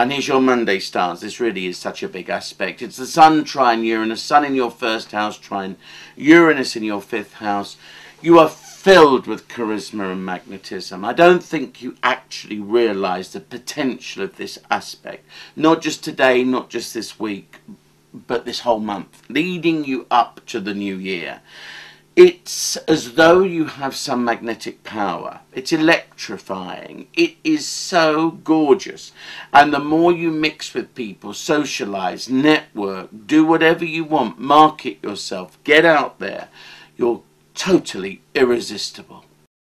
And here's your Monday stars. This really is such a big aspect. It's the Sun trine Uranus, Sun in your first house trine Uranus in your fifth house. You are filled with charisma and magnetism. I don't think you actually realise the potential of this aspect. Not just today, not just this week, but this whole month, leading you up to the new year. It's as though you have some magnetic power. It's electrifying. It is so gorgeous. And the more you mix with people, socialize, network, do whatever you want, market yourself, get out there, you're totally irresistible.